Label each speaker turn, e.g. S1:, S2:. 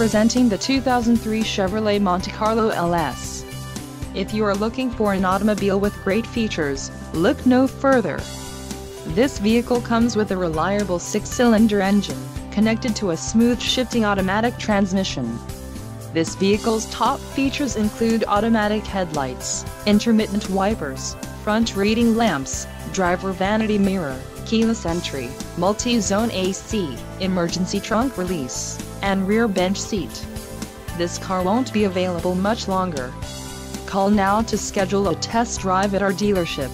S1: Presenting the 2003 Chevrolet Monte Carlo LS. If you are looking for an automobile with great features, look no further. This vehicle comes with a reliable six-cylinder engine, connected to a smooth shifting automatic transmission. This vehicle's top features include automatic headlights, intermittent wipers, front reading lamps, driver vanity mirror, keyless entry, multi-zone AC, emergency trunk release, and rear bench seat. This car won't be available much longer. Call now to schedule a test drive at our dealership.